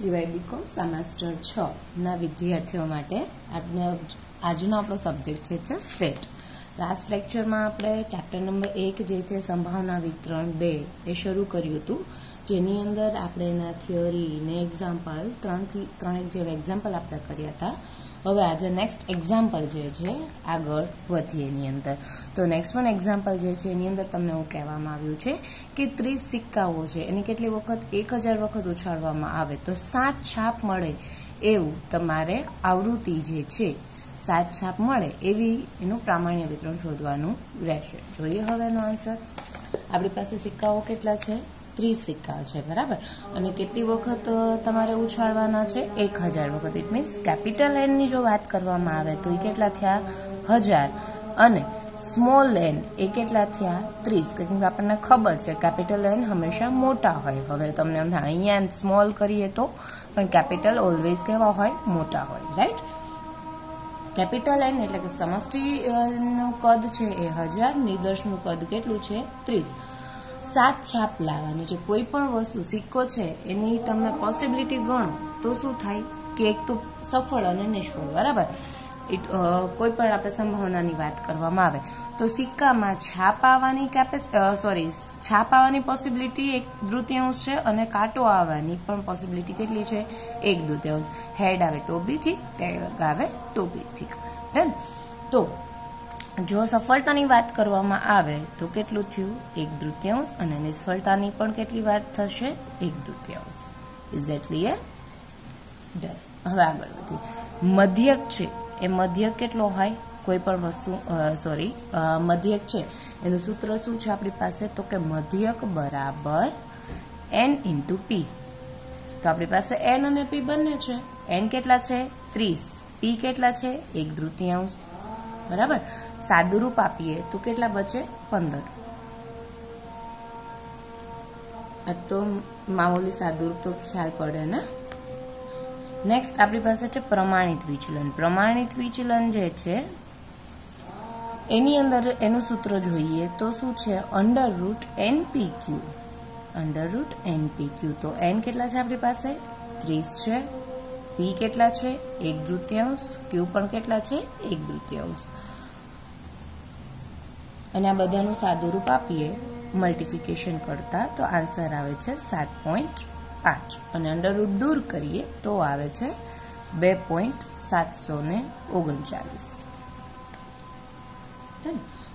ટીવાય BCom semester છ ના વિદ્યાર્થીઓ માટે આજનો આજનો આપણો સબ્જેક્ટ છે છે સ્ટેટ લાસ્ટ લેક્ચરમાં આપણે ચેપ્ટર નંબર એક જે છે, સંભાવના વિતરણ બે એ શરૂ કર્યું હતું. જેની અંદર આપણે એના થિયરી ને એક્ઝામ્પલ ત્રણથી ત્રણેક જેવા એક્ઝામ્પલ આપણે કર્યા હતા. હવે આજે નેક્સ્ટ એક્ઝામ્પલ જે છે, આગળ વધીએ એની અંદર. તો નેક્સ્ટ વન એક્ઝામ્પલ જે છે, એની અંદર તમને એવું કહેવામાં આવ્યું છે કે ત્રીસ સિક્કાઓ છે, એની કેટલી વખત? એક હજાર વખત ઉછાળવામાં આવે. તો સાત છાપ મળે એવું તમારે આવૃત્તિ જે છે, સાત છાપ મળે એવી એનું પ્રામાણ્ય વિતરણ શોધવાનું રહેશે. જોઈએ હવે એનો આન્સર આપણી પાસે સિક્કાઓ કેટલા છે? ત્રીસ સિક્કા છે, બરાબર? અને કેટલી વખત તમારે ઉછાળવાના છે? એક હજાર વખત. ઇટ મીન્સ કેપિટલ એનની જો વાત કરવામાં આવે તો એ કેટલા થયા? હજાર. અને સ્મોલ એન એ કેટલા થયા? ત્રીસ. કારણ કે આપણને ખબર છે કેપિટલ એન હંમેશા મોટા હોય. હવે તમને થાય, અહીંયા સ્મોલ કરીએ તો, પણ કેપિટલ ઓલવેઝ કેવા હોય? મોટા હોય રાઈટ કેપિટલ એન એટલે કે સમષ્ટિનું કદ છે એ હજાર નિદર્શનું કદ કેટલું છે? ત્રીસ. સાત છાપ લાવવાની. છે કોઈ પણ વસ્તુ સિક્કો છે, એની તમે પોસિબિલિટી ગણો, તો શું થાય? કે એક તો સફળ અને નિષ્ફળ, બરાબર? કોઈ પણ આપણે સંભાવનાની વાત કરવામાં આવે. તો સિક્કામાં છાપ આવવાની કેપેસ સોરી છાપ આવવાની પોસિબિલિટી એક દૃતીયાંશ છે અને કાંટો આવવાની પણ પોસિબિલિટી કેટલી છે? એક દૃતીયાંશ. હેડ આવે ટોબી ઠીક ટેગ આવે ટોબી ઠીક. ડન તો જો સફળતાની વાત કરવામાં આવે, તો કેટલું થયું? એક દૃત્યાંશ અને નિષ્ફળતાની પણ કેટલી વાત થશે? એક દૃત્યાંશ. ઇઝ ધેટ ક્લિયર હવે આગળ વધીએ મધ્યક છે. એ મધ્યક કેટલો હોય? કોઈ પણ વસ્તુ સોરી મધ્યક છે. એનું સૂત્ર શું છે આપણી પાસે? તો કે મધ્યક બરાબર એન ઇન્ટુ પી તો આપણી પાસે એન અને પી બંને છે. એન કેટલા છે? ત્રીસ. પી કેટલા છે? એક તૃતીયાંશ બરાબર? સાદુરૂપ આપીએ તો કેટલા બચે? પંદર. આ તો મામૂલી સાદુરૂપ તો ખ્યાલ પડે ને? નેક્સ્ટ આપણી પાસે છે પ્રમાણિત વિચલન. પ્રમાણિત વિચલન જે છે, એની અંદર એનું સૂત્ર જોઈએ તો શું છે? Under root NP Q under root NP Q તો એન કેટલા છે આપણી પાસે? ત્રીસ છે. પી કેટલા છે? એક દૃત્યાંશ ક્યુ પણ કેટલા છે? એક તૃતીયાંશ. અને આ બધાનું સાદુરૂપ આપીએ મલ્ટિફિકેશન કરતા તો આન્સર આવે છે સાત પોઈન્ટ પાંચ. અને અંડરરૂટ દૂર કરીએ તો આવે છે બે પોઈન્ટ સાતસો ને ઓગણચાલીસ.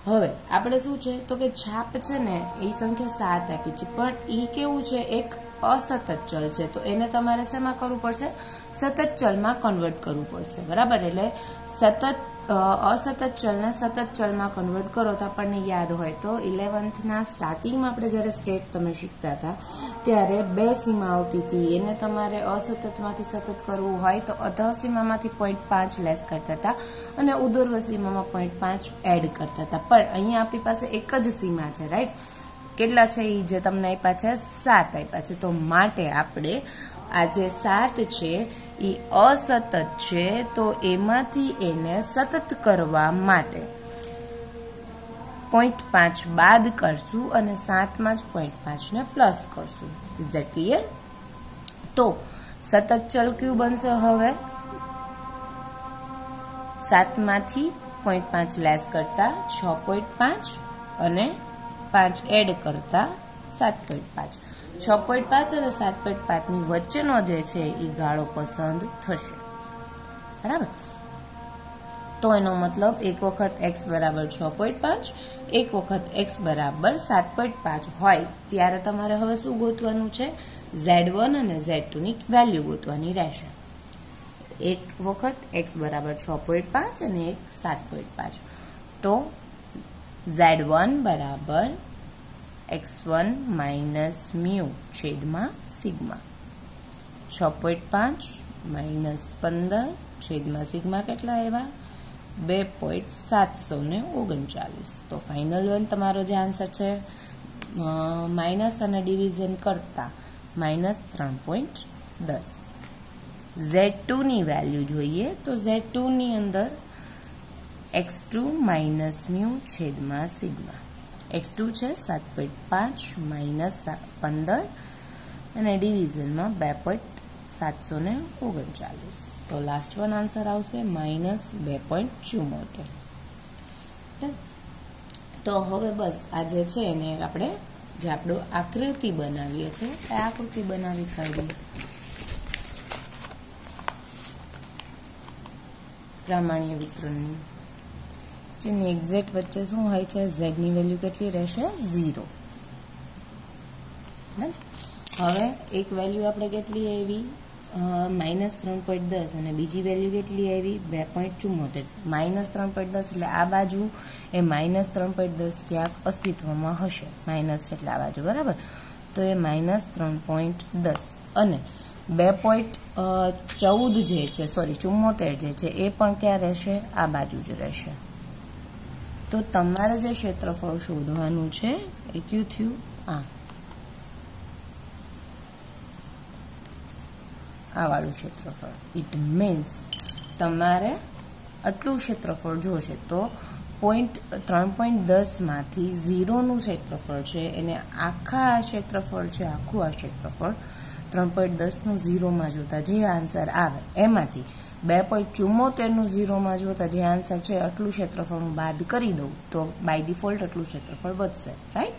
હવે, આપણે શું છે? તો કે છાપ છે ને, એ સંખ્યા સાત આપી છે. પણ એ કેવું છે? એક અસતત ચલ છે. તો એને તમારે શેમાં કરવું પડશે? સતત ચલમાં કન્વર્ટ કરવું પડશે. બરાબર? એટલે સતત અસતત ચલને સતત ચલમાં કન્વર્ટ કરો તો આપણને યાદ હોય. તો ઇલેવન્થના સ્ટાર્ટિંગમાં આપણે જ્યારે સ્ટેટ તમે શીખતા હતા, ત્યારે બે સીમા આવતી હતી. એને તમારે અસતતમાંથી સતત કરવું હોય તો અધ સીમામાંથી પોઈન્ટ પાંચ લેસ કરતા હતા અને ઉદર્વ સીમામાં પોઈન્ટ પાંચ એડ કરતા હતા. પણ અહીંયા આપણી પાસે એક જ સીમા છે રાઈટ કેટલા છે એ જે તમને આપ્યા છે? સાત આપ્યા છે. તો માટે આપણે આ જે સાત છે એ અસતત છે, તો એમાંથી એને સતત કરવા માટે પોઈન્ટ પાંચ બાદ કરશું અને સાતમાં જ પોઈન્ટ પાંચને પ્લસ કરશું. ઇઝ ધેટ ક્લિયર તો સતત ચલ ક્યુ બનશે હવે? સાતમાંથી પોઈન્ટ પાંચ લેસ કરતા છ પોઈન્ટ પાંચ અને પાંચ એડ કરતા સાત પોઈન્ટ પાંચ. છ પોઈન્ટ પાંચ અને સાત પોઈન્ટ પાંચની વચ્ચેનો જે છે એ ગાળો પસંદ થશે. બરાબર? તો એનો મતલબ એક વખત એક્સ બરાબર છ પોઈન્ટ પાંચ, એક વખત એક્સ બરાબર સાત પોઈન્ટ પાંચ હોય ત્યારે તમારે હવે શું ગોતવાનું છે? ઝેડ વન અને ઝેડ ટુની વેલ્યુ ગોતવાની રહેશે. એક વખત એક્સ બરાબર છ પોઈન્ટ પાંચ અને એક સાત પોઈન્ટ પાંચ. તો ઝેડ વન બરાબર એક્સ વન માઇનસ મ્યુ છેદમાં સિગ્મા. છ પોઈન્ટ પાંચ માઇનસ પંદર છેદમાં સિગ્મા કેટલા આવ્યા? બે પોઈન્ટ સાતસો ને ઓગણચાલીસ. તો ફાઇનલ વન તમારો જે આન્સર છે માઇનસ અને ડિવિઝન કરતા માઇનસ ત્રણ પોઈન્ટ દસ. ઝેડ ટુની વેલ્યુ જોઈએ તો ઝેડ ટુની અંદર એક્સ ટુ માઇનસ મ્યુ છેદમાં સિગ્મા. એક્સ ટુ છે, સાત પોઈન્ટ પાંચ માઇનસ પંદર, અને ડિવિઝનમાં બે પોઈન્ટ સાતસો ને ઓગણચાલીસ. તો લાસ્ટ વન આન્સર આવશે માઇનસ બે પોઈન્ટ ચુમ્મોતેર તો હવે બસ, આ જે છે એને આપણે જે આપણું આકૃતિ બનાવીએ છીએ, એ આકૃતિ બનાવી કાઢીએ. પ્રામાણ્ય વિતરણની. જેની એક્ઝેક્ટ વચ્ચે શું હોય છે? ઝેડની વેલ્યુ કેટલી રહેશે? ઝીરો. હવે એક વેલ્યુ આપણે કેટલી આવી? માઇનસ ત્રણ પોઈન્ટ દસ અને બીજી વેલ્યુ કેટલી આવી? બે પોઈન્ટ ચુમ્મોતેર માઇનસ ત્રણ પોઈન્ટ દસ એટલે આ બાજુ એ માઇનસ ત્રણ પોઈન્ટ દસ ક્યાંક અસ્તિત્વમાં હશે. માઇનસ એટલે આ બાજુ, બરાબર? તો એ માઇનસ ત્રણ પોઈન્ટ દસ. અને બે પોઈન્ટ ચૌદ જે છે, સોરી ચુમ્મોતેર જે છે, એ પણ ક્યાં રહેશે? આ બાજુ જ રહેશે. તો તમારે જે ક્ષેત્રફળ શોધવાનું છે, એ કયું થયું? આ. વાળું ક્ષેત્રફળ. ઇટ મીન્સ તમારે આટલું ક્ષેત્રફળ જોશે તો પોઈન્ટ ત્રણ પોઈન્ટ દસમાંથી ઝીરોનું ક્ષેત્રફળ છે, એને આખા આ ક્ષેત્રફળ છે, આખું આ ક્ષેત્રફળ ત્રણ પોઈન્ટ દસનું ઝીરોમાં જોતા જે આન્સર આવે, એમાંથી બે પોઈન્ટ ચુમ્મોતેરનું ઝીરોમાં જોતા જે આન્સર છે, આટલું ક્ષેત્રફળ હું બાદ કરી દઉં, તો બાય ડિફોલ્ટ આટલું ક્ષેત્રફળ વધશે રાઈટ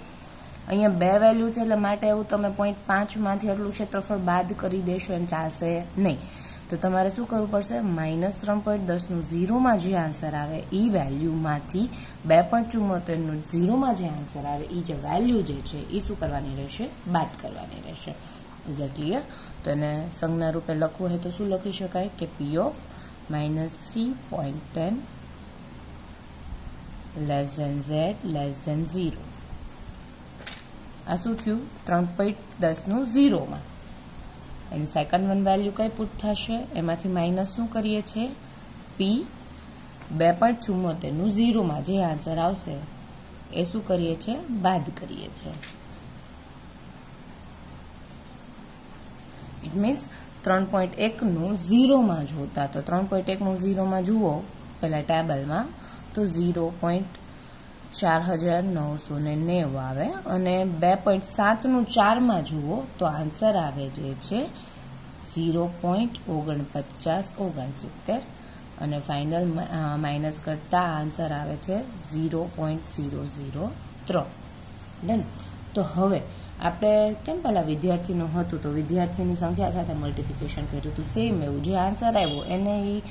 અહીંયા બે વેલ્યુ છે એટલે માટે એવું તમે પોઈન્ટ પાંચમાંથી આટલું ક્ષેત્રફળ બાદ કરી દેશો એમ ચાલશે નહીં. તો તમારે શું કરવું પડશે? માઇનસ ત્રણ પોઈન્ટ દસનું ઝીરોમાં જે આન્સર આવે, એ વેલ્યુમાંથી બે પોઈન્ટ ચુમ્મોતેરનું ઝીરોમાં જે આન્સર આવે, એ જે વેલ્યુ જે છે, એ શું કરવાની રહેશે? બાદ કરવાની રહેશે. ઇઝ એ ક્લિયર તો એને સંજ્ઞા રૂપે લખવું હોય તો શું લખી શકાય? કે P of minus three point ten less than Z less than zero આ શું થયું? ત્રણ પોઈન્ટ દસનું ઝીરોમાં એની સેકન્ડ વન વેલ્યુ કઈ પુટ થશે? એમાંથી માઇનસ શું કરીએ છીએ પી બે પોઈન્ટ ચુમ્મોતેરનું ઝીરોમાં જે આન્સર આવશે, એ શું કરીએ છીએ બાદ કરીએ છીએ ઇટ મીન્સ ત્રણ પોઈન્ટ એકનું ઝીરોમાં જોતા. તો ત્રણ પોઈન્ટ એકનું ઝીરોમાં જુઓ, પહેલાં ટેબલમાં, તો ઝીરો પોઈન્ટ ચાર હજાર નવસો ને નેવું આવે. અને બે પોઈન્ટ સાતનું ચારમાં જુઓ, તો આન્સર આવે જે છે ઝીરો પોઈન્ટ ઓગણપચાસ ઓગણસિત્તેર. અને ફાઇનલ માઇનસ કરતા આન્સર આવે છે ઝીરો પોઈન્ટ ઝીરો ઝીરો ત્રણ. ડન. તો હવે આપણે કેમ પહેલાં વિદ્યાર્થીનું હતું તો વિદ્યાર્થીની સંખ્યા સાથે મલ્ટિફિકેશન કર્યું હતું. સેમ એવું જે આન્સર આવ્યો, એને એ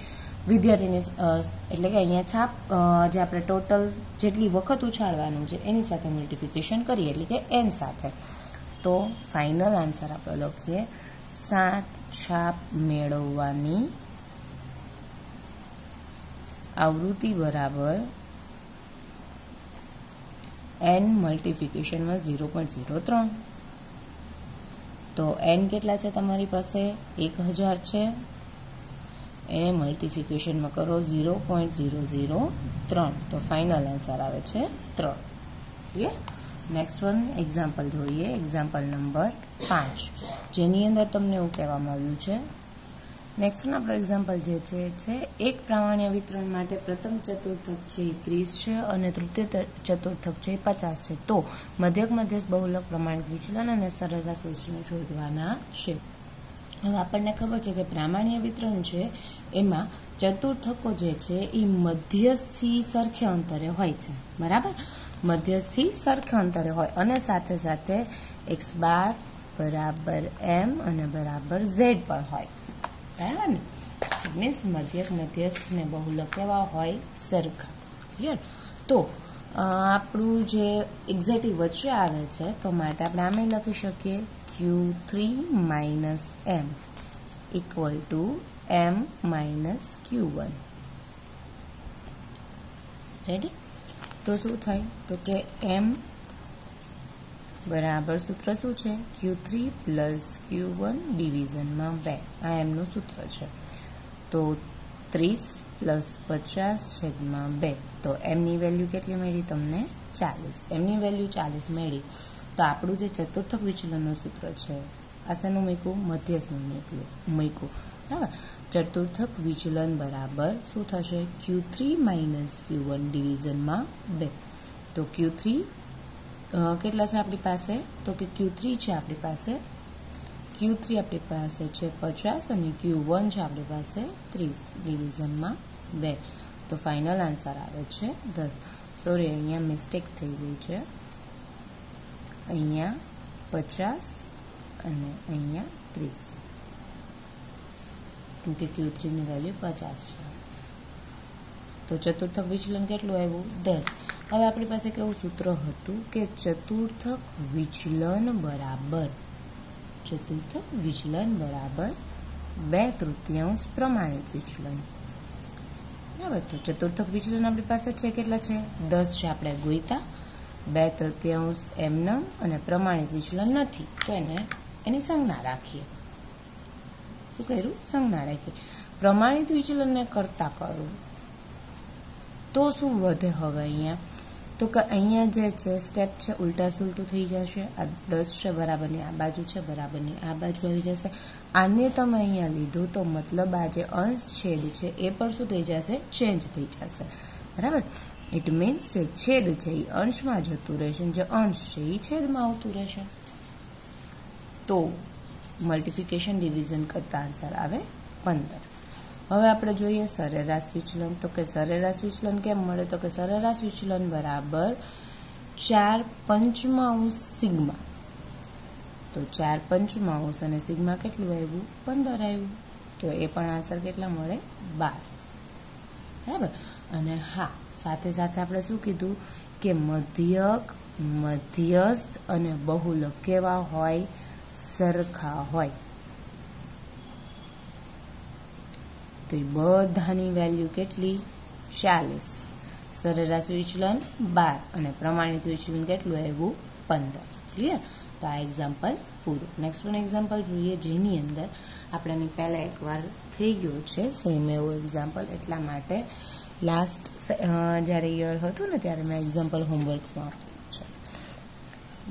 વિદ્યાર્થીની એટલે કે અહીંયા છાપ જે આપણે ટોટલ જેટલી વખત ઉછાળવાનું છે, એની સાથે મલ્ટિફિકેશન કરીએ, એટલે કે એન સાથે. તો ફાઇનલ આન્સર આપણે લખીએ. સાત છાપ મેળવવાની આવૃત્તિ બરાબર એન મલ્ટિફિકેશનમાં ઝીરો પોઈન્ટ ઝીરો ત્રણ તો એન કેટલા છે તમારી પાસે? એક હજાર છે. એને મલ્ટિફિકેશનમાં કરો ઝીરો પોઈન્ટ ઝીરો ઝીરો ત્રણ તો ફાઇનલ આન્સર આવે છે ત્રણ ઓકે નેક્સ્ટ વન એક્ઝામ્પલ જોઈએ. એક્ઝામ્પલ નંબર પાંચ. જેની અંદર તમને એવું કહેવામાં આવ્યું છે નેક્સ્ટ આપણો એક્ઝામ્પલ જે છે છે, એક પ્રામાણ્ય વિતરણ માટે પ્રથમ ચતુર્થક છે એ ત્રીસ છે અને તૃતીય ચતુર્થક છે એ પચાસ છે. તો, મધ્યક મધ્યસ્થ બહુલક પ્રમાણિત વિચલન અને સરેરાશ વિચલન શોધવાના છે. હવે આપણને ખબર છે કે પ્રામાણ્ય વિતરણ છે, એમાં ચતુર્થકો જે છે એ મધ્યસ્થી સરખે અંતરે હોય છે. બરાબર? મધ્યસ્થી સરખે અંતરે હોય અને સાથે સાથે એક્સ બાર બરાબર એમ અને બરાબર ઝેડ પણ હોય. બરાબર ને? મીન્સ મધ્યક મધ્યસ્થ ને બહુલક કેવા હોય સરખા. ક્લિયર તો આપણું જે એક્ઝેક્ટલી વચ્ચે આવે છે, તો માટે આપણે આમે લખી શકીએ Q three minus M equal to M minus Q one ready તો શું થાય? તો કે એમ બરાબર સૂત્ર શું છે? Q three plus Q one ડિવિઝનમાં બે. આ એમનું સૂત્ર છે. તો ત્રીસ પ્લસ પચાસ છેદમાં બે. તો એમની વેલ્યુ કેટલી મળી તમને? ચાલીસ. એમની વેલ્યુ ચાલીસ મળી. તો આપણું જે ચતુર્થક વિચલનનું સૂત્ર છે આ શેનું મૂક્યું મધ્યસ્થનું મૂક્યું મૂક્યું બરાબર? ચતુર્થક વિચલન બરાબર શું થશે? Q three minus Q one ડિવિઝનમાં બે. તો ક્યુ થ્રી કેટલા છે આપણી પાસે? તો કે ક્યુ થ્રી છે આપણી પાસે. ક્યુ થ્રી આપણી પાસે છે પચાસ અને ક્યુ વન છે આપણી પાસે ત્રીસ ડિવિઝનમાં બે. તો ફાઇનલ આન્સર આવે છે દસ. સોરી અહીંયા મિસ્ટેક થઈ ગઈ છે. અહીંયા પચાસ અને અહીંયા ત્રીસ. કેમ કે ક્યુ થ્રીની વેલ્યુ પચાસ છે. તો ચતુર્થક વિચલન કેટલું આવ્યું? દસ. હવે આપણી પાસે કેવું સૂત્ર હતું કે ચતુર્થક વિચલન બરાબર. ચતુર્થક વિચલન બરાબર બે તૃતીયાંશ પ્રમાણિત વિચલન. બરાબર, તો ચતુર્થક વિચલન આપણી પાસે છે, કેટલા છે? દસ છે આપણે ગોઈતા. બે તૃતીયાંશ એમનમ અને પ્રમાણિત વિચલન નથી. તો એને, એની સંજ્ઞા રાખીએ. શું કર્યું? સંજ્ઞા રાખીએ પ્રમાણિત વિચલનને કરતા કરું. તો શું વધે હવે અહીંયા? તો કે અહીંયા જે છે સ્ટેપ છે ઉલટા સુલટું થઈ જશે. આ દસ છે બરાબરની, આ બાજુ છે બરાબરની, આ બાજુ આવી જશે. આને તમે અહીંયા લીધું તો મતલબ આ જે અંશ છેદ છે એ પણ શું થઈ જશે? ચેન્જ થઈ જશે. બરાબર? ઇટ મીન્સ જે છેદ છે એ અંશમાં જતું રહેશે જે અંશ છે એ છેદમાં આવતું રહેશે. તો મલ્ટિફિકેશન ડિવિઝન કરતા આન્સર આવે પંદર. હવે આપણે જોઈએ સરેરાશ વિચલન. તો કે સરેરાશ વિચલન કેમ મળે? તો કે સરેરાશ વિચલન બરાબર ચાર પંચમાંશ સિગ્મા. તો ચાર પંચમાંશ અને સિગ્મા કેટલું આવ્યું? પંદર આવ્યું. તો એ પણ આન્સર કેટલા મળે? બાર. બરાબર? અને હા, સાથે સાથે આપણે શું કીધું? કે મધ્યક, મધ્યસ્થ અને બહુલક કેવા હોય? સરખા હોય. તો એ બધાની વેલ્યુ કેટલી? ચાલીસ. સરેરાશ વિચલન બાર અને પ્રમાણિત વિચલન કેટલું આવ્યું? પંદર. ક્લિયર તો આ એક્ઝામ્પલ પૂરું. નેક્સ્ટ પણ એક્ઝામ્પલ જોઈએ, જેની અંદર આપણાની પહેલાં એકવાર થઈ ગયું છે. સેમ એવું એક્ઝામ્પલ એટલા માટે લાસ્ટ જ્યારે યર હતું ને, ત્યારે મેં એક્ઝામ્પલ હોમવર્કમાં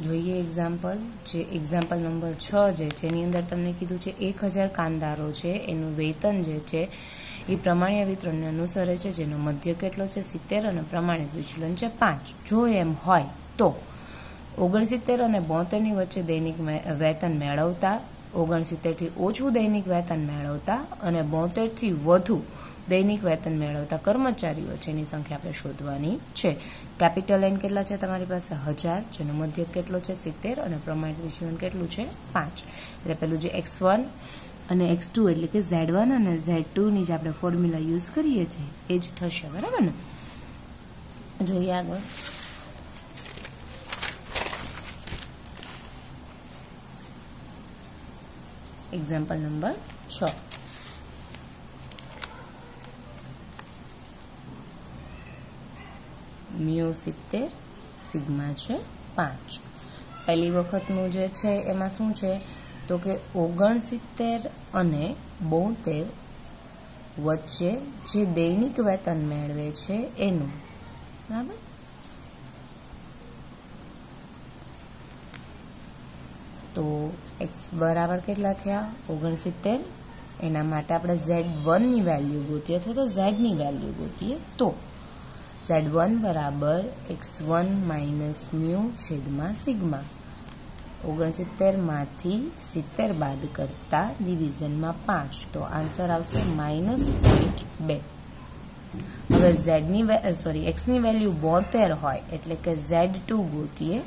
જોઈએ એક્ઝામ્પલ જે એક્ઝામ્પલ નંબર છ જે છે, એની અંદર તમને કીધું છે, એક હજાર કામદારો છે, એનું વેતન જે છે, એ પ્રમાણ્ય વિતરણને અનુસરે છે, જેનો મધ્ય કેટલો છે, સિત્તેર અને પ્રમાણિત વિચલન છે પાંચ. જો એમ હોય તો ઓગણસિત્તેર અને બોતેરની વચ્ચે દૈનિક વેતન મેળવતા, ઓગણસિત્તેરથી ઓછું દૈનિક વેતન મેળવતા અને બોતેરથી વધુ દૈનિક વેતન મેળવતા કર્મચારીઓ છે, એની સંખ્યા આપણે શોધવાની છે. કેપિટલ એન કેટલા છે તમારી પાસે? હજાર. જેનો મધ્યક કેટલો છે? સિત્તેર. અને પ્રમાણિત વિચલન કેટલું છે? પાંચ. એટલે પેલું જે એક્સ વન અને એક્સ ટુ એટલે કે ઝેડ વન અને ઝેડ ટુની જે આપણે ફોર્મ્યુલા યુઝ કરીએ છીએ, એ જ થશે. બરાબર ને? જોઈએ આગળ. એક્ઝામ્પલ નંબર છ. મ્યુ સિત્તેર સિગ્મા છે પાંચ. પહેલી વખતનું જે છે એમાં શું છે? તો કે ઓગણસિત્તેર અને બોતેર વચ્ચે જે દૈનિક વેતન મેળવે છે એનું. બરાબર? તો એક્સ બરાબર કેટલા થયા? ઓગણસિત્તેર. એના માટે આપણે ઝેડ વનની વેલ્યુ ગોતીએ અથવા તો ઝેડની વેલ્યુ ગોતીએ તો. ઝેડ વન બરાબર એક્સ વન માઇનસ મ્યુ છેદમાં સિગ્મા. ઓગણસિત્તેરમાંથી સિત્તેર બાદ કરતા ડિવિઝનમાં પાંચ. તો આન્સર આવશે માઇનસ પોઈન્ટ બે. હવે ઝેડની સોરી, એક્સની વેલ્યુ બોતેર હોય એટલે કે ઝેડ ટુ ગોતીએ,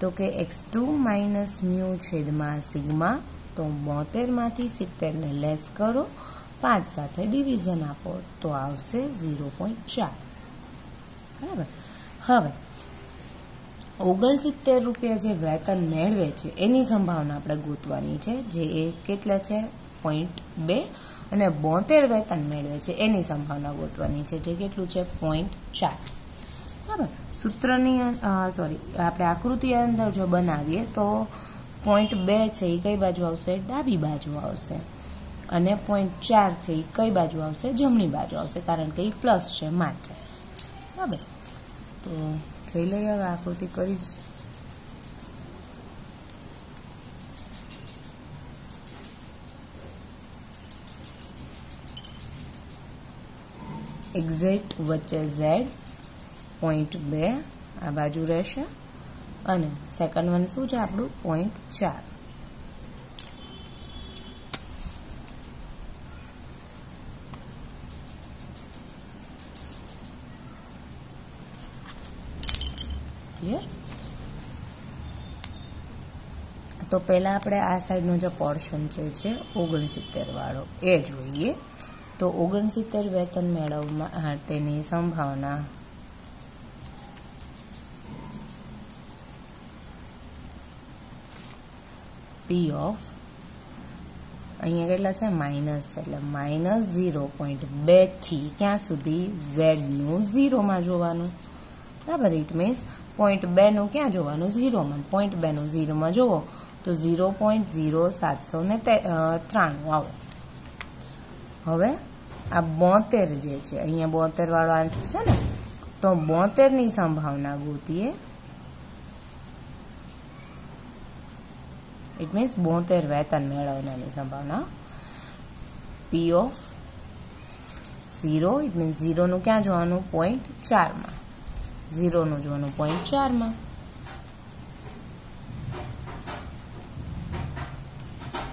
તો કે એક્સ ટુ માઇનસ મ્યુ છેદમાં સિગ્મા, તો બોતેરમાંથી સિત્તેરને લેસ કરો, પાંચ સાથે ડિવિઝન આપો, તો આવશે ઝીરો પોઈન્ટ ચાર. બરાબર હવે, ઓગણસિત્તેર રૂપિયા જે વેતન મેળવે છે, એની સંભાવના આપણે ગોતવાની છે, જે એ કેટલા છે? પોઈન્ટ બે અને બોતેર વેતન મેળવે છે, એની સંભાવના ગોતવાની છે, જે કેટલું છે? પોઈન્ટ ચાર. બરાબર સૂત્રની સોરી આપણે આકૃતિ અંદર જો બનાવીએ તો પોઈન્ટ બે છે, એ કઈ બાજુ આવશે? ડાબી બાજુ આવશે. અને પોઈન્ટ ચાર છે, એ કઈ બાજુ આવશે? જમણી બાજુ આવશે, કારણ કે એ પ્લસ છે માટે બરાબર તો જોઈ લઈએ હવે આકૃતિ કરી જ. એક્ઝેક્ટ વચ્ચે ઝેડ પોઈન્ટ બે, આ બાજુ રહેશે. અને સેકન્ડ વન શું છે? આપણું પોઈન્ટ ચાર. ક્લિયર તો પહેલાં આપણે આ સાઈડનો જે પોર્શન જે છે, ઓગણસિત્તેરવાળો, એ જોઈએ. તો ઓગણસિત્તેર વેતન મેળવવા માટેની સંભાવના. પી ઓફ અહીંયા કેટલા છે? માઇનસ છે એટલે માઇનસ ઝીરો પોઈન્ટ બેથી ક્યાં સુધી ઝેડનું ઝીરોમાં જોવાનું? બરાબર ઇટ મીન્સ પોઈન્ટ બેનું ક્યાં જોવાનું? ઝીરોમાં પોઈન્ટ બેનું ઝીરોમાં જોવો તો ઝીરો પોઈન્ટ ઝીરો સાતસો ને ત્રાણું. આવો. હવે આ બોતેર જે છે, અહીંયા બોતેર વાળો આન્સર છે ને, તો બોતેરની સંભાવના ગોતીએ. ઇટ મીન્સ બોતેર વેતન મેળવવાની સંભાવના. P of zero it means ઝીરોનું ક્યાં જોવાનું? પોઈન્ટ ચારમાં. ઝીરોનું જોવાનું પોઈન્ટ ચારમાં.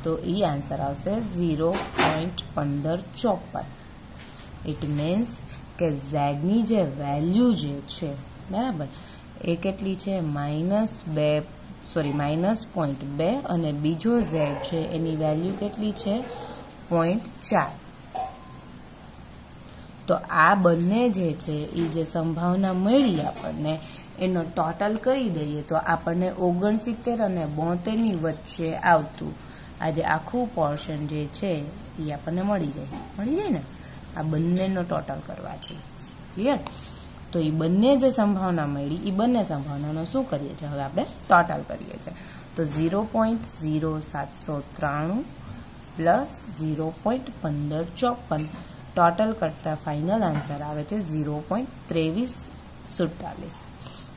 તો એ આન્સર આવશે ઝીરો પોઈન્ટ પંદર ચોપન. ઇટ મીન્સ કે ઝેડની જે વેલ્યુ જે છે, બરાબર, એ કેટલી છે? માઇનસ બે સોરી માઇનસ પોઈન્ટ બે અને બીજો ઝેડ છે, એની વેલ્યુ કેટલી છે? પોઈન્ટ ચાર. તો આ બંને જે છે એ જે સંભાવના મળી આપણને, એનો ટોટલ કરી દઈએ તો આપણને ઓગણસિત્તેર અને બોતેરની વચ્ચે આવતું આજે આખું પોર્શન જે છે એ આપણને મળી જાય. મળી જાય ને? આ બંનેનો ટોટલ કરવાથી. ક્લિયર તો એ બંને જે સંભાવના મળી એ બંને સંભાવનાનો શું કરીએ છીએ? હવે આપણે ટોટલ કરીએ છીએ. તો ઝીરો પોઈન્ટ ઝીરો સાતસો ત્રાણું પ્લસ ઝીરો પોઈન્ટ પંદર ચોપન. ટોટલ કરતાં ફાઇનલ આન્સર આવે છે ઝીરો પોઈન્ટ ત્રેવીસ સુડતાલીસ.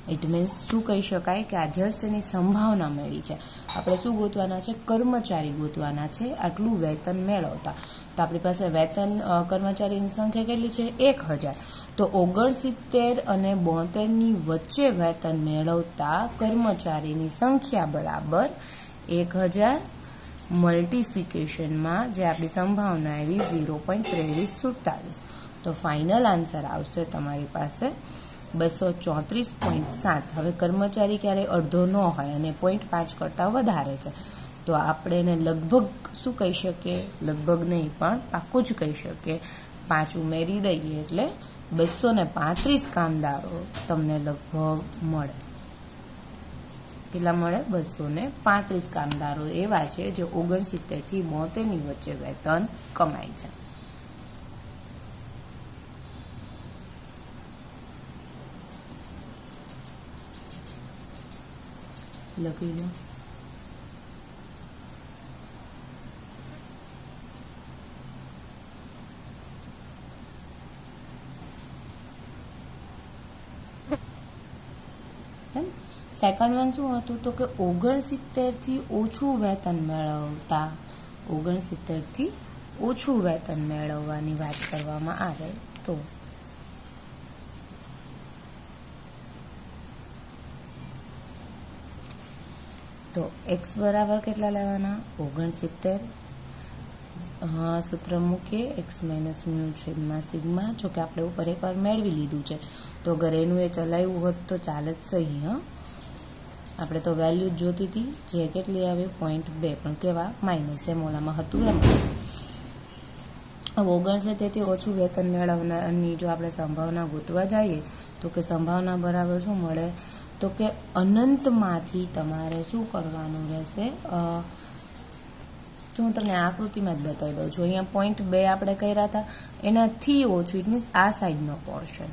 ઇટ મીન્સ શું કહી શકાય કે આ જસ્ટ એની સંભાવના મેળવી છે. આપણે શું ગોતવાના છે? કર્મચારી ગોતવાના છે. આટલું વેતન મેળવતા. તો આપણી પાસે વેતન કર્મચારીની સંખ્યા કેટલી છે? એક હજાર. તો ઓગણસિત્તેર અને બોતેરની વચ્ચે વેતન મેળવતા કર્મચારીની સંખ્યા બરાબર એક હજાર મલ્ટિફિકેશનમાં જે આપણી સંભાવના આવી ઝીરો પોઈન્ટ ત્રેવીસ સુડતાલીસ. તો ફાઇનલ આન્સર આવશે તમારી પાસે બસો ચોત્રીસ પોઈન્ટ સાત. હવે કર્મચારી ક્યારેય અડધો ન હોય અને પોઈન્ટ પાંચ કરતાં વધારે છે. તો આપણે એને લગભગ શું કહી શકીએ? લગભગ નહીં, પણ પાક્કું જ કહી શકીએ. પાંચ ઉમેરી દઈએ એટલે બસો ને પાંત્રીસ કામદારો તમને લગભગ મળે. કેટલા મળે? બસો ને પાંત્રીસ કામદારો એવા છે જે ઓગણસિત્તેરથી બોતેરની વચ્ચે વેતન કમાય છે. લખી લો. સેકન્ડ વન શું હતું તો કે ઓગણસિત્તેરથી ઓછું વેતન મેળવતા ઓગણસિત્તેરથી ઓછું વેતન મેળવવાની વાત કરવામાં આવે તો. તો એક્સ બરાબર કેટલા લેવાના? ઓગણસિત્તેર. હા, સૂત્ર મૂકીએ. એક્સ માઇનસ મ્યુ છેદમાં સિગ્મા જો કે આપણે ઉપર એકવાર મેળવી લીધું છે. તો ઘરેનું એ ચલાવ્યું હોત તો ચાલે જ સહી, હા. આપણે તો વેલ્યુ જોતી હતી, જે કેટલી આવે? પોઈન્ટ બે. પણ કેવા? માઇનસ એમ ઓલામાં હતું એમ. હવે તેથી ઓછું વેતન મેળવનારની જો આપણે સંભાવના ગોતવા જઈએ, તો કે સંભાવના બરાબર શું મળે? તો કે અનંતમાંથી તમારે શું કરવાનું રહેશે? જો હું તમને આકૃતિમાં જ બતાવી દઉં છું. અહીંયા પોઈન્ટ બે આપણે કર્યા હતા. એનાથી ઓછું ઇટ મીન્સ આ સાઈડનો પોર્શન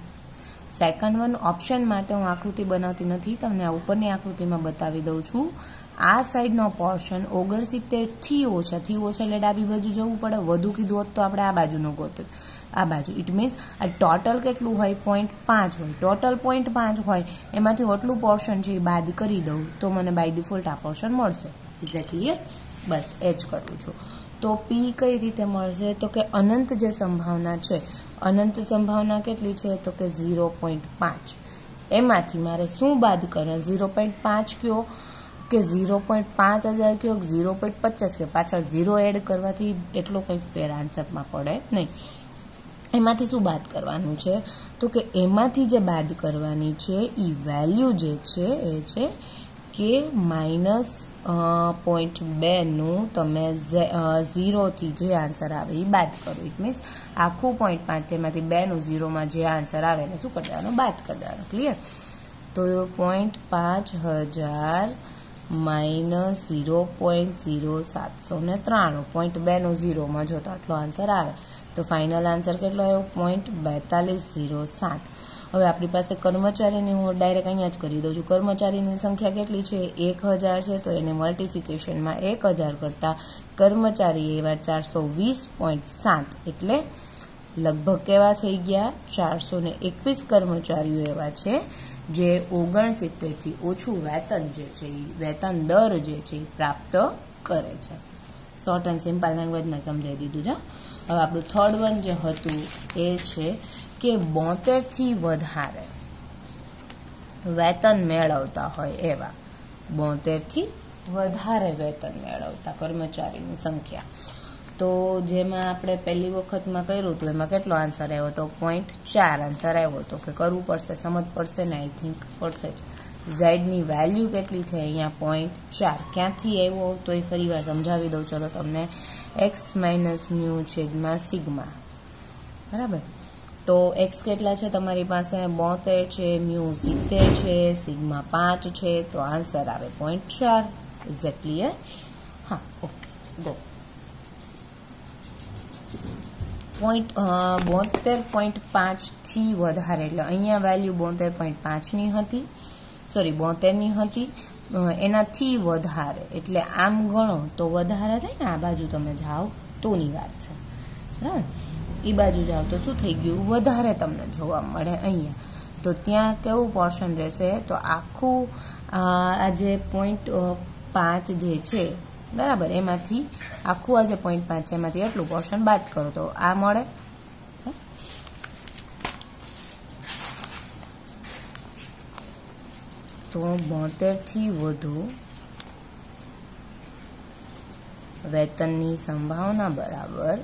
સેકન્ડ વન ઓપ્શન માટે હું આકૃતિ બનાવતી નથી, તમને આ ઉપરની આકૃતિમાં બતાવી દઉં છું. આ સાઈડનો પોર્શન ઓગણસિત્તેરથી ઓછાથી ઓછા એટલે ડાબી બાજુ જવું પડે, વધુ કીધું હોત તો આપણે આ બાજુનું ગોત, આ બાજુ. ઇટ મીન્સ આ ટોટલ કેટલું હોય? પોઈન્ટ પાંચ હોય. ટોટલ પોઈન્ટ પાંચ હોય, એમાંથી આટલું પોર્શન છે એ બાદ કરી દઉં, તો મને બાય ડિફોલ્ટ આ પોર્શન મળશે. ઇઝ ક્લિયર બસ, એ જ કરું છું. તો પી કઈ રીતે મળશે? તો કે અનંત જે સંભાવના છે અનંત સંભાવના કેટલી છે? તો કે ઝીરો પોઈન્ટ પાંચ. એમાંથી મારે શું બાદ કરે ઝીરો પોઈન્ટ પાંચ કયો? કે ઝીરો પોઈન્ટ પાંચ હજાર કયો? ઝીરો પોઈન્ટ પચાસ કયો? પાછળ ઝીરો એડ કરવાથી એટલો કંઈ ફેર આન્સરમાં પડે નહીં. એમાંથી શું બાદ કરવાનું છે? તો કે એમાંથી જે બાદ કરવાની છે એ વેલ્યુ જે છે, એ છે કે માઇનસ પોઈન્ટ બેનું તમે ઝીરોથી જે આન્સર આવે એ બાદ કરો ઇટ મીન્સ આખું પોઈન્ટ પાંચ તેમાંથી બેનું ઝીરોમાં જે આન્સર આવે એને શું કરી દેવાનું બાદ કરી દેવાનું ક્લિયર તો પોઈન્ટ પાંચ હજાર માઇનસ ઝીરો પોઈન્ટ ઝીરો સાતસો ને ત્રાણું. પોઈન્ટ બેનું ઝીરોમાં જોતો આટલો આન્સર આવે. તો ફાઇનલ આન્સર કેટલો આવ્યો? પોઈન્ટ બેતાલીસ ઝીરો સાત. હવે આપણી પાસે કર્મચારીની હું ડાયરેક્ટ અહીંયા જ કરી દઉં છું. કર્મચારીની સંખ્યા કેટલી છે? એક હજાર છે, તો એને મલ્ટિફિકેશનમાં એક હજાર કરતાં કર્મચારી એવા ચારસો વીસ પોઈન્ટ સાત એટલે લગભગ કેવા થઈ ગયા? ચારસો ને એકવીસ કર્મચારીઓ એવા છે, જે ઓગણસિત્તેરથી ઓછું વેતન જે છે એ વેતન દર જે છે એ પ્રાપ્ત કરે છે. શોર્ટ એન્ડ સિમ્પલ લેંગ્વેજમાં સમજાવી દીધું છે. હવે આપણું થર્ડ વન જે હતું એ છે કે બોતેરથી વધારે વેતન મેળવતા હોય એવા. બોતેરથી વધારે વેતન મેળવતા કર્મચારીની સંખ્યા. તો જેમાં આપણે પહેલી વખતમાં કર્યું હતું, એમાં કેટલો આન્સર આવ્યો હતો પોઈન્ટ ચાર આન્સર આવ્યો હતો કે કરવું પડશે, સમજ પડશે ને આઈ થિંક પડશે જ. ઝેડની વેલ્યુ કેટલી થઈ અહીંયા? પોઈન્ટ ચાર. ક્યાંથી આવ્યો તો એ ફરી વાર સમજાવી દઉં. ચલો તમને એક્સ માઇનસ મ્યુ છેદમાં સિગ્મા બરાબર? તો એક્સ કેટલા છે? તમારી પાસે બોતેર છે, મ્યુ સિત્તેર છે, સિગ્મા પાંચ છે, તો આન્સર આવે પોઈન્ટ ચાર. ઇઝ એટ ક્લિયર હા ઓકે ગો પોઈન્ટ બોતેર પોઈન્ટ પાંચથી વધારે, એટલે અહીંયા વેલ્યુ બોતેર પોઈન્ટ પાંચની હતી. સોરી બોતેરની હતી. એનાથી વધારે, એટલે આમ ગણો તો વધારે થાય ને, આ બાજુ તમે જાઓ તોની વાત છે. બરાબર? એ બાજુ જાઓ તો શું થઈ ગયું? વધારે તમને જોવા મળે અહીંયા. તો ત્યાં કેવું પોર્શન રહેશે? તો આખું, આ જે પોઈન્ટ પાંચ જે છે, બરાબર, એમાંથી આખું આ જે પોઈન્ટ પાંચ છે, એમાંથી એટલું પોર્શન બાદ કરો. તો આ મળે? તો બોતેરથી વધુ વેતનની સંભાવના બરાબર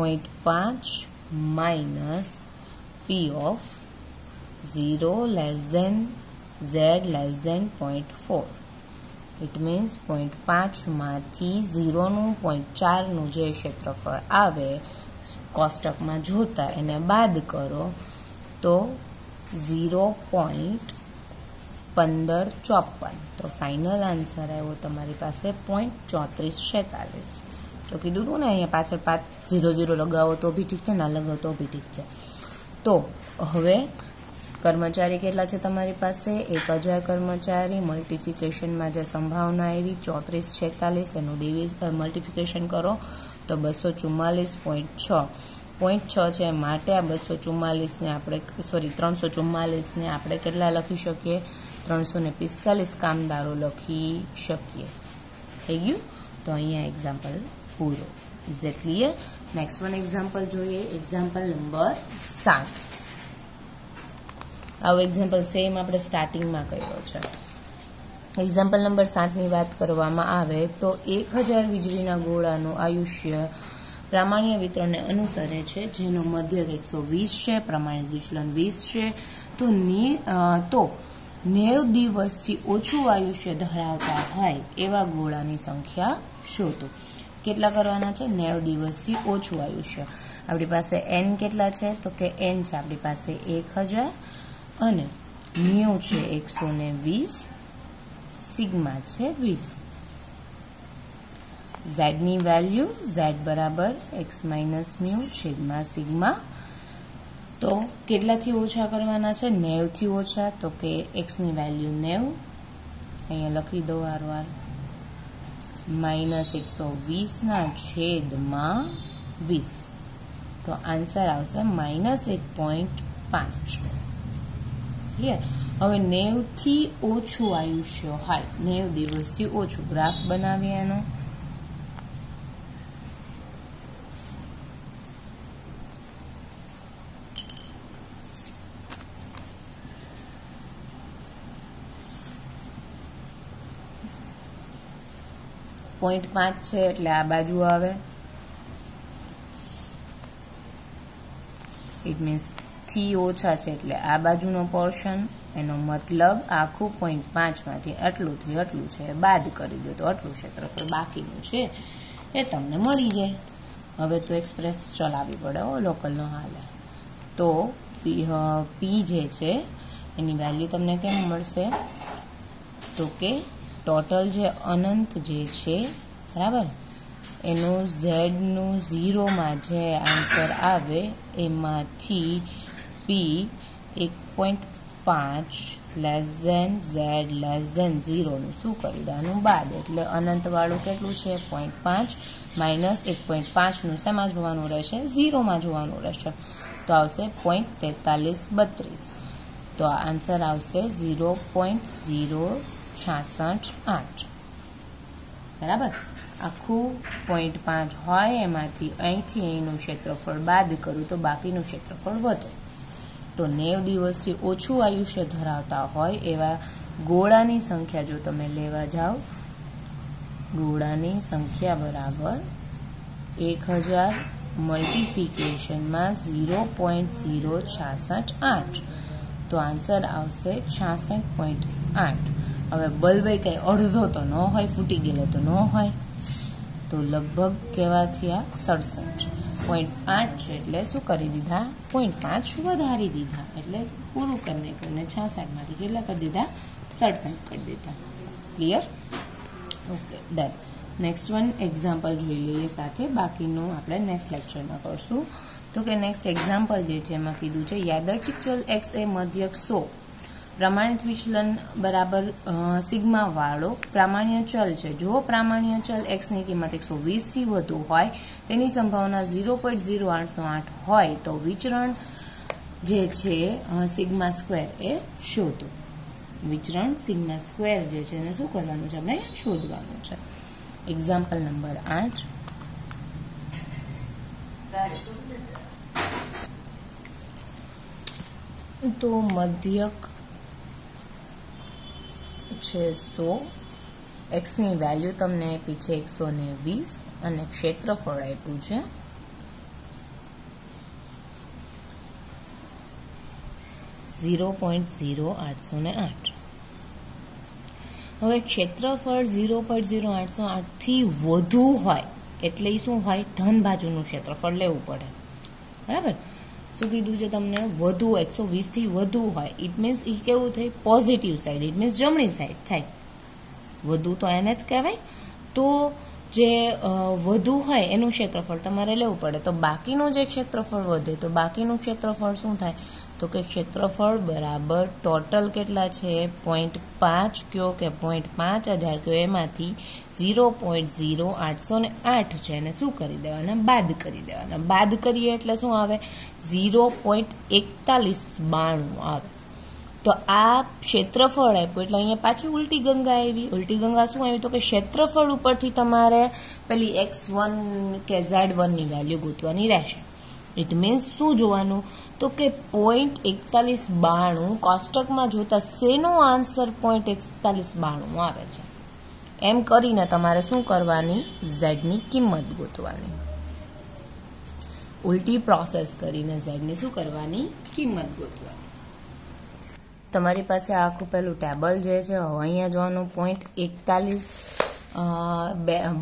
પોઈન્ટ પાંચ minus P of zero less than Z less than point four it means point પાંચમાંથી ઝીરોનું પોઈન્ટ ચારનું જે ક્ષેત્રફળ આવે કોષ્ટકમાં જોતા એને બાદ કરો, તો ઝીરો પોઈન્ટ પંદર ચોપન. તો ફાઇનલ આન્સર આવ્યો તમારી પાસે પોઈન્ટ ચોત્રીસ છેતાલીસ. તો કીધું હતું ને અહીંયા પાછળ પાંચ ઝીરો ઝીરો લગાવો તો બી ઠીક છે, ના લગાવો તો બી ઠીક છે. તો હવે કર્મચારી કેટલા છે તમારી પાસે? એક હજાર કર્મચારી મલ્ટિફિકેશનમાં જે સંભાવના એવી ચોત્રીસ છેતાલીસ, એનું ડિવિઝ મલ્ટિફિકેશન કરો તો બસો ચુમ્માલીસ પોઈન્ટ છ. પોઈન્ટ છ છે માટે આ બસો ચુમ્માલીસને આપણે સોરી ત્રણસો ચુમ્માલીસને આપણે કેટલા લખી શકીએ? ત્રણસો ને પિસ્તાલીસ કામદારો લખી શકીએ. થઈ ગયું? તો અહીંયા એક્ઝામ્પલ પૂરો. Is a clear next one example જોઈએ. એક્ઝામ્પલ નંબર સાત. આવો એક્ઝામ્પલ સેમ આપણે સ્ટાર્ટિંગમાં કર્યો છે. એક્ઝામ્પલ નંબર સાતની વાત કરવામાં આવે તો એક હજાર વીજળીના ગોળાનું આયુષ્ય પ્રામાણ્ય વિતરણને અનુસરે છે. જેનો મધ્યક એકસો વીસ છે પ્રમાણિત વિચલન વીસ છે. તો તો નેવ દિવસથી ઓછું આયુષ્ય ધરાવતા હોય એવા ગોળાની સંખ્યા શોધો. કેટલા કરવાના છે? નેવ દિવસથી ઓછું આયુષ્ય. આપણી પાસે એન કેટલા છે? તો કે એન છે. આપણી પાસે એક હજાર અને ન્યુ છે એકસો ને વીસ, સિગ્મા છે વીસ. ઝેડની વેલ્યુ, ઝેડ બરાબર એક્સ માઇનસ ન્યુ છેદમાં સિગ્મા. તો કેટલાથી ઓછા કરવાના છે? નેવથી ઓછા. તો કે એક્સની વેલ્યુ નેવ. અહીંયા લખી દો વારવાર. વાર માઇનસ એકસો વીસના છેદમાં વીસ. તો આન્સર આવશે માઇનસ એક પોઈન્ટ પાંચ. ક્લિયર હવે નેવથી ઓછું આયુષ્ય હોય, નેવ દિવસથી ઓછું ગ્રાફ બનાવીએ એનો. પોઈન્ટ પાંચ છે એટલે આ બાજુ આવે. ઇટ મીન્સથી ઓછા છે એટલે આ બાજુનો પોર્શન એનો મતલબ આખું પોઈન્ટ પાંચમાંથી આટલુંથી આટલું છે. બાદ કરી દો તો આટલું ક્ષેત્રફળ બાકીનું છે. એ તમને મળી જાય. હવે તો એક્સપ્રેસ ચલાવવી પડે હો, લોકલનો હાલે. તો પી જે છે, એની વેલ્યુ તમને કેમ મળશે? તો કે ટોટલ જે અનંત જે છે, બરાબર? એનું ઝેડનું ઝીરોમાં જે આન્સર આવે, એમાંથી પી એક પોઈન્ટ પાંચ less than Z less than ઝીરોનું શું કરી દેવાનું? બાદ. એટલે અનંતવાળું કેટલું છે? પોઈન્ટ પાંચ માઇનસ એક પોઈન્ટ પાંચનું શેમાં જોવાનું રહેશે? ઝીરોમાં જોવાનું રહેશે. તો આવશે પોઈન્ટ તેતાલીસ બત્રીસ. તો આન્સર આવશે ઝીરો પોઈન્ટ ઝીરો છાસઠ આઠ. બરાબર? આખું પોઈન્ટ પાંચ હોય, એમાંથી અહીંથી અહીંનું ક્ષેત્રફળ બાદ કરું તો બાકીનું ક્ષેત્રફળ વધે. તો નેવ દિવસથી ઓછું આયુષ્ય ધરાવતા હોય એવા ગોળાની સંખ્યા જો તમે લેવા જાઓ, ગોળાની સંખ્યા બરાબર એક હજાર મલ્ટિફિકેશનમાં ઝીરો પોઈન્ટ ઝીરો છાસઠ આઠ. તો આન્સર આવશે છાસઠ પોઈન્ટ આઠ. હવે બલ્બ કંઈ અડધો તો ન હોય, ફૂટી ગયેલો તો ન હોય. તો લગભગ કહેવાથી થયા સડસઠ પોઈન્ટ પાંચ છે એટલે શું કરી દીધા? પોઈન્ટ પાંચ વધારી દીધા. એટલે પૂરું કરીને કરીને છાસઠમાંથી કેટલા કરી દીધા? સડસઠ કરી દીધા. Clear okay done next one example જોઈ લઈએ સાથે. બાકીનું આપણે નેક્સ્ટ લેક્ચરમાં કરશું. તો કે નેક્સ્ટ એક્ઝામ્પલ જે છે એમાં કીધું છે યાદર્છિક ચલ એક્સ એ મધ્યક સો. પ્રમાણિત વિચલન બરાબર સિગ્મા વાળો પ્રામાણ્ય ચલ છે. જો પ્રામાણ્ય ચલ એક્સની કિંમત એકસો વીસથી વધુ હોય, તેની સંભાવના ઝીરો પોઈન્ટ ઝીરો આઠસો આઠ હોય, તો વિચરણ જે છે સિગ્મા સ્ક્વેર એ શોધો. વિચરણ સિગ્મા સ્ક્વેર જે છે, એને શું કરવાનું છે? આપણે શોધવાનું છે. એક્ઝામ્પલ નંબર આઠ. તો મધ્યક છે સો એક્સની વેલ્યુ તમને આપી છે એકસો ને વીસ અને ક્ષેત્રફળ આપ્યું છે. ઝીરો પોઈન્ટ ઝીરો આઠસો ને આઠ. હવે ક્ષેત્રફળ ઝીરો પોઈન્ટ ઝીરો આઠસો આઠથી વધુ હોય એટલે શું હોય? ધન બાજુનું ક્ષેત્રફળ લેવું પડે. બરાબર? શું કીધું છે તમને, વધુ એકસો વીસથી વધુ હોય. ઇટ મીન્સ એ કેવું થાય? પોઝિટિવ સાઈડ ઇટ મીન્સ જમણી સાઈડ થાય. વધુ તો એને જ કહેવાય. તો જે વધુ હોય એનું ક્ષેત્રફળ તમારે લેવું પડે. તો બાકીનું જે ક્ષેત્રફળ વધે, તો બાકીનું ક્ષેત્રફળ શું થાય? તો કે ક્ષેત્રફળ બરાબર ટોટલ કેટલા છે? પોઈન્ટ પાંચ કયો કે પોઈન્ટ પાંચ હજાર કયો? એમાંથી ઝીરો પોઈન્ટ ઝીરો આઠસો ને આઠ છે. એને શું કરી દેવાના? બાદ કરી દેવાના. બાદ કરીએ એટલે શું આવે? ઝીરો પોઈન્ટ એકતાલીસ બાણું આવે. તો આ ક્ષેત્રફળ આપ્યું. એટલે અહીંયા પાછી ઉલટી ગંગા આવી. ઉલટી ગંગા શું આવી? તો કે ક્ષેત્રફળ ઉપરથી તમારે પેલી એક્સ વન કે ઝેડ વનની વેલ્યુ ગોતવાની રહેશે. ઇટ મીન્સ શું જોવાનું? તો કે પોઈન્ટ એકતાલીસ બાણું કોષ્ટકમાં જોતા શેનો આન્સર પોઈન્ટ એકતાલીસ બાણું આવે છે? એમ કરીને તમારે શું કરવાની? ઝેડની કિંમત ગોતવાની. ઉલટી પ્રોસેસ કરીને ઝેડની શું કરવાની? કિંમત ગોતવાની. તમારી પાસે આખું પેલું ટેબલ જે છે અહીંયા જોવાનું પોઈન્ટ એકતાલીસ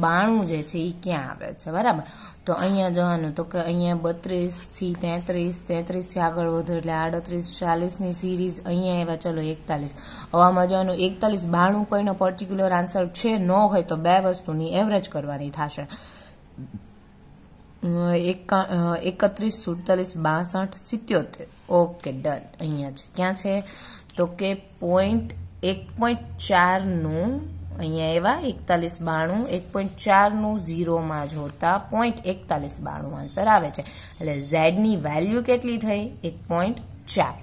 બાણું જે છે એ ક્યાં આવે છે? બરાબર. તો અહીંયા જવાનું. તો કે અહીંયા બત્રીસથી તેત્રીસ તેત્રીસથી આગળ વધુ એટલે આડત્રીસ, ચાલીસની સિરીઝ અહીંયા આવ્યા. ચલો, એકતાલીસ. હવામાં જવાનું. એકતાલીસ બાણું કોઈનો પર્ટિક્યુલર આન્સર છે, ન હોય તો બે વસ્તુની એવરેજ કરવાની થશે. એકત્રીસ, સુડતાલીસ, બાસઠ, સિત્યોતેર. Okay, done. અહીંયા છે. ક્યાં છે? તો કે પોઈન્ટ એક પોઈન્ટ ચારનું અહીંયા એવા એકતાલીસ બાણું, એક પોઈન્ટ ચારનું ઝીરોમાં જોતા પોઈન્ટ એકતાલીસ બાણું આન્સર આવે છે. એટલે ઝેડની વેલ્યુ કેટલી થઈ? એક પોઈન્ટ ચાર.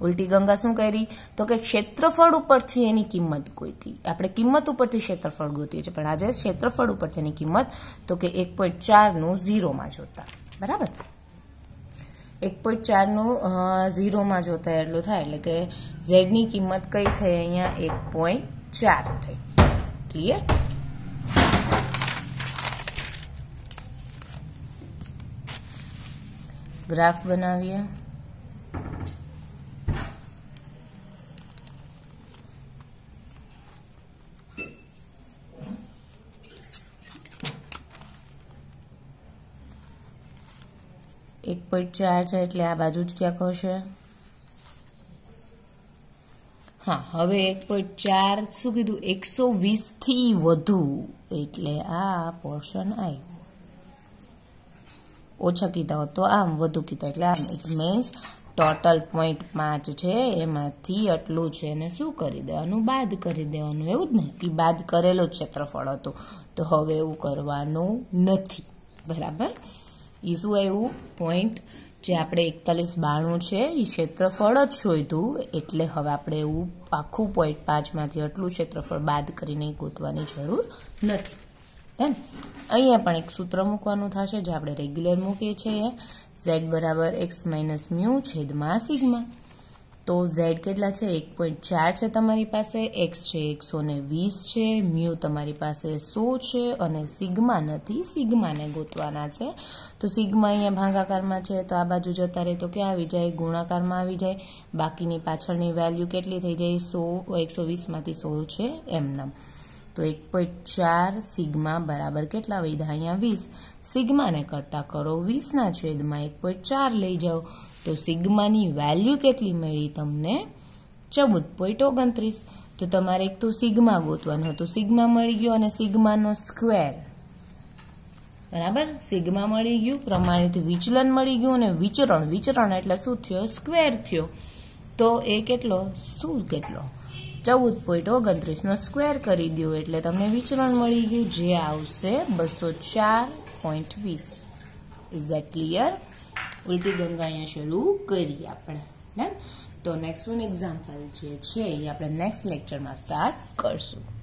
ઉલટી ગંગા શું કરી? તો કે ક્ષેત્રફળ ઉપરથી એની કિંમત ગોતી. આપણે કિંમત ઉપરથી ક્ષેત્રફળ ગોતીએ છીએ, પણ આજે ક્ષેત્રફળ ઉપરથી એની કિંમત તો કે એક પોઈન્ટ ચારનું ઝીરોમાં જોતા બરાબર? એક પોઈન્ટ ચારનું ઝીરોમાં જોતા એટલું થાય, એટલે કે ઝેડની કિંમત કઈ થઈ? અહીંયા એક પોઈન્ટ ચાર થઈ. clear ग्राफ बनाविए एक पॉइंट चार है एट आ बाजूज क्या कहो હા, હવે એક પોઈન્ટ ચાર, શું કીધું, એકસો વીસથી વધુ, એટલે આ પોર્શન આવ્યું. ઓછા કીધા હોત તો આમ, વધુ કીધા, એટલે આમ ઇટ મીન્સ ટોટલ પોઈન્ટ પાંચ છે, એમાંથી આટલું છે એને શું કરી દેવાનું? બાદ કરી દેવાનું, એવું જ ને? એ બાદ કરેલું ક્ષેત્રફળ હતું. તો હવે એવું કરવાનું નથી. બરાબર? એ શું આવ્યું? પોઈન્ટ જે આપણે એકતાલીસ બાણું છે એ ક્ષેત્રફળ જ શોધ્યું. એટલે હવે આપણે એવું આખું પોઈન્ટ પાંચમાંથી આટલું ક્ષેત્રફળ બાદ કરીને ગોતવાની જરૂર નથી. હે અહીંયા પણ એક સૂત્ર મૂકવાનું થશે, જે આપણે રેગ્યુલર મૂકીએ છીએ. ઝેડ બરાબર એક્સ માઇનસ મ્યુ છેદમાં સિગ્મા તો ઝેડ કેટલા છે? એક પોઈન્ટ ચાર છે તમારી પાસે. એક્સ છે એકસો ને વીસ છે. મ્યુ તમારી પાસે સો છે અને સિગ્મા નથી. સિગ્માને ગોતવાના છે. તો સિગ્મા અહીંયા ભાગાકારમાં છે. તો આ બાજુ જતા રહે તો ક્યાં આવી જાય? ગુણાકારમાં આવી જાય. બાકીની પાછળની વેલ્યુ કેટલી થઈ જાય? સો. એકસો વીસમાંથી સો છે એમનામ તો એક પોઈન્ટ ચાર સિગ્મા બરાબર કેટલા વધ્યા અહીંયા વીસ. સિગ્માને કરતા કરો. વીસના છેદમાં એક પોઈન્ટ ચાર લઈ જાઓ. તો સિગ્માની વેલ્યુ કેટલી મળી તમને? ચૌદ પોઈન્ટ ઓગણત્રીસ. તો તમારે એક તો સિગ્મા ગોતવાનું હતું. સિગ્મા મળી ગયો અને સિગ્માનો સ્ક્વેર. બરાબર? સિગ્મા મળી ગયું, પ્રમાણિત વિચલન મળી ગયું અને વિચરણ. વિચરણ એટલે શું થયો? સ્ક્વેર થયો. તો એ કેટલો? શું કેટલો? ચૌદ પોઈન્ટ ઓગણત્રીસનો સ્ક્વેર કરી દો એટલે તમને વિચરણ મળી ગયું. જે આવશે બસો ચાર પોઈન્ટ વીસ. ઇઝ ધેટ ક્લિયર ઉલટી ગંગા અહીંયા શરૂ કરીએ આપણે, ને? તો નેક્સ્ટ વન એક્ઝામ્પલ જે છે, એ આપણે નેક્સ્ટ લેક્ચરમાં સ્ટાર્ટ કરશું.